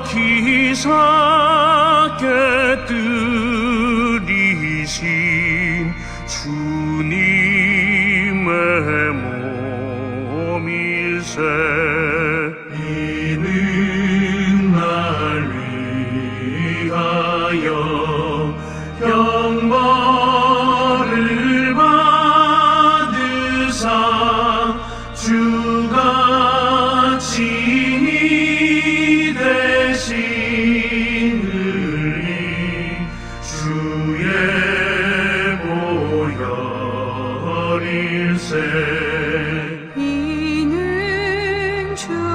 박히사 깨뜨리신 true.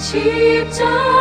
其中。